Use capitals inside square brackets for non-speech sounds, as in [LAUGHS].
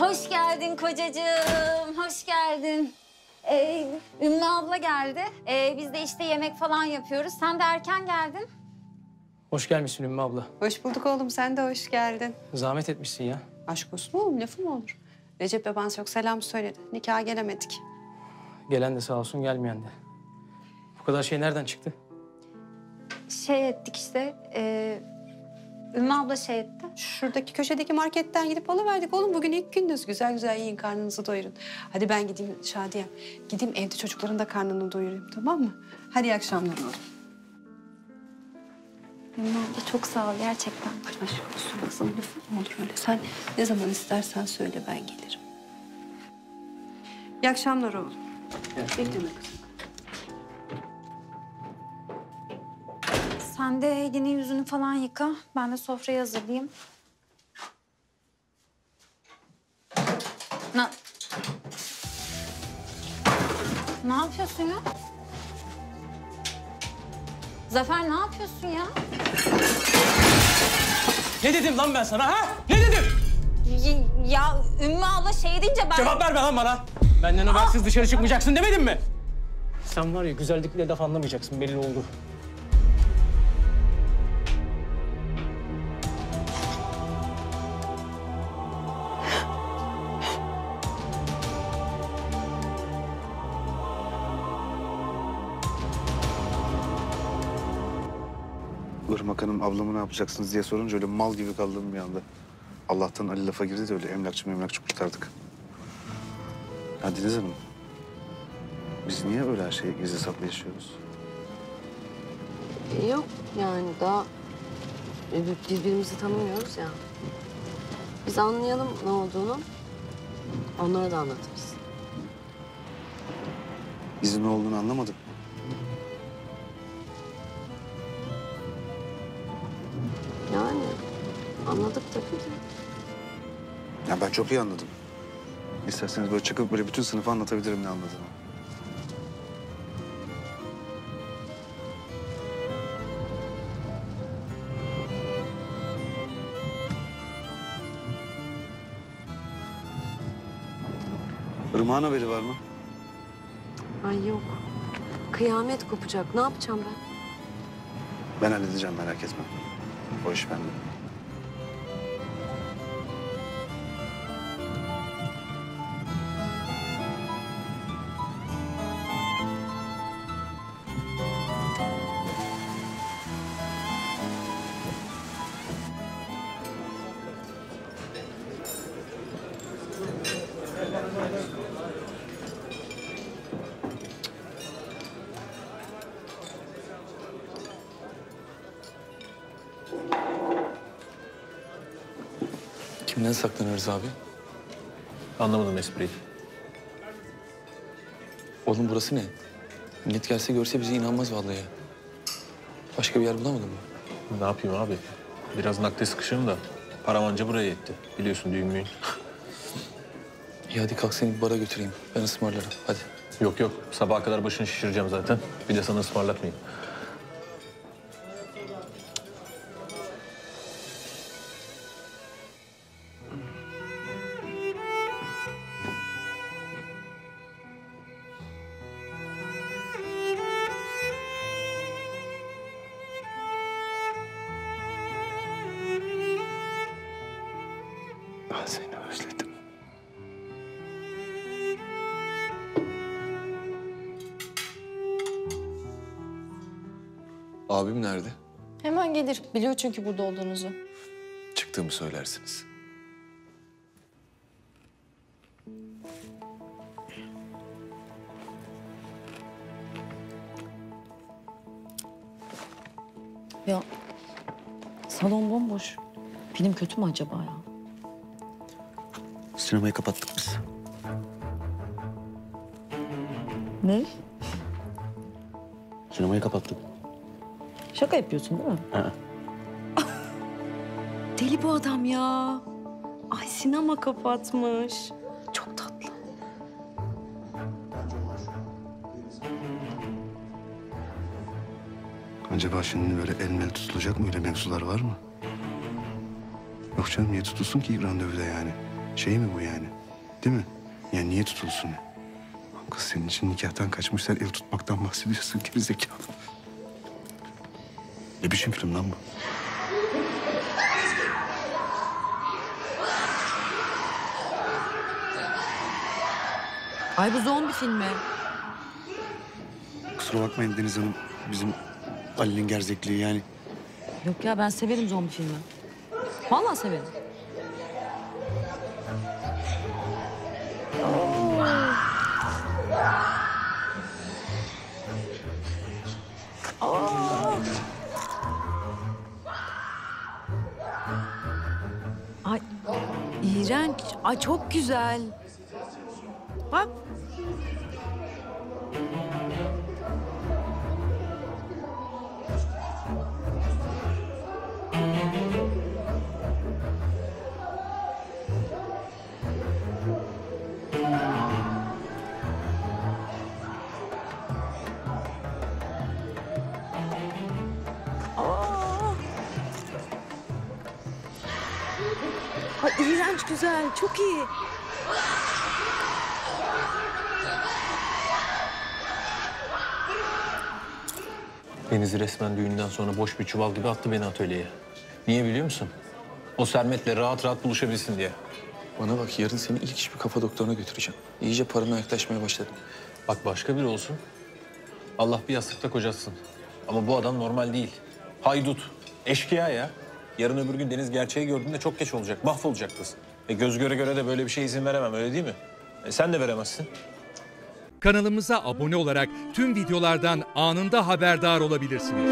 Hoş geldin kocacığım, hoş geldin. Ee, Ümmü abla geldi. Ee, biz de işte yemek falan yapıyoruz. Sen de erken geldin. Hoş gelmişsin Ümmü abla. Hoş bulduk oğlum. Sen de hoş geldin. Zahmet etmişsin ya. Aşk olsun oğlum. Lafı mı olur? Recep baban çok selam söyledi. Nikaha gelemedik. Gelen de sağ olsun gelmeyen de. Bu kadar şey nereden çıktı? Şey ettik işte, ee, Ümmü abla şey etti. Şuradaki köşedeki marketten gidip alıverdik oğlum. Bugün ilk gündüz. Güzel güzel yiyin, karnınızı doyurun. Hadi ben gideyim Şadiye. Gideyim evde çocukların da karnını doyurayım tamam mı? Hadi iyi akşamlar oğlum. Ümmü abla çok sağ ol gerçekten. Aşk olsun kızım mı olur öyle? Sen ne zaman istersen söyle ben gelirim. İyi akşamlar oğlum. Bekleme kızım. Sen de elini yüzünü falan yıka. Ben de sofrayı hazırlayayım. Ne... Ne yapıyorsun ya? Zafer ne yapıyorsun ya? Ne dedim lan ben sana ha? Ne dedim? Y- ya Ümmü abla şey deyince ben... Cevap verme lan bana. Benden habersiz dışarı çıkmayacaksın demedim mi? Sen var ya güzellikle laf anlamayacaksın belli oldu. Irmak Hanım ablamı ne yapacaksınız diye sorunca öyle mal gibi kaldım bir anda. Allah'tan Ali lafa girdi de öyle emlakçı memlakçı kurtardık. Ya Deniz Hanım, biz niye öyle her şeyi gizli saklı yaşıyoruz? Yok yani daha e, birbirimizi tanımıyoruz ya. Biz anlayalım ne olduğunu. Onlara da anlatırız. Bizim ne olduğunu anlamadım. Yani anladık tabii de. Ya ben çok iyi anladım. İsterseniz böyle çıkıp böyle bütün sınıfa anlatabilirim ne anladığımı. Irmak'ın haberi var mı? Ay yok. Kıyamet kopacak. Ne yapacağım ben? Ben halledeceğim merak etme. O iş. Kimden saklanıyoruz abi? Anlamadım espriyi. Oğlum burası ne? Millet gelse görse bize inanmaz vallahi. Başka bir yer bulamadın mı? Ne yapayım abi? Biraz nakde sıkışırım da param anca buraya yetti. Biliyorsun düğün müyün. [LAUGHS] İyi hadi kalk seni bir bara götüreyim. Ben ısmarlarım. Hadi. yok yok sabaha kadar başını şişireceğim zaten. Bir de sana ısmarlatmayayım. Özledim. Abim nerede? Hemen gelir. Biliyor çünkü burada olduğunuzu. Çıktığımı söylersiniz. Ya salon bomboş. Film kötü mü acaba ya? Sinemayı kapattık biz. Ne? Sinemayı kapattık. Şaka yapıyorsun değil mi? Ha. [LAUGHS] Deli bu adam ya. Ay sinema kapatmış. Çok tatlı. Acaba şimdi böyle el mel tutulacak mı? Öyle mevzular var mı? Yok canım niye tutulsun ki ilk randevüde yani? Şey mi bu yani? Değil mi? Yani niye tutulsun? Kız senin için nikahtan kaçmışlar el tutmaktan bahsediyorsun gerizekalı. Ne biçim film lan bu? Ay bu zombi filmi. Kusura bakmayın Deniz Hanım. Bizim Ali'nin gerzekliği yani. Yok ya ben severim zombi filmi. Vallahi severim. Ay iğrenç. Ay çok güzel. İğrenç güzel. Çok iyi. Deniz'i resmen düğünden sonra boş bir çuval gibi attı beni atölyeye. Niye biliyor musun? O Sermet'le rahat rahat buluşabilsin diye. Bana bak yarın seni ilk iş bir kafa doktoruna götüreceğim. İyice parana yaklaşmaya başladın. Bak başka biri olsun. Allah bir yastıkta kocatsın. Ama bu adam normal değil. Haydut. Eşkıya ya. Yarın öbür gün Deniz gerçeği gördüğünde çok geç olacak. Mahvolacak kız. E göz göre göre de böyle bir şey izin veremem öyle değil mi? E sen de veremezsin. Kanalımıza abone olarak tüm videolardan anında haberdar olabilirsiniz.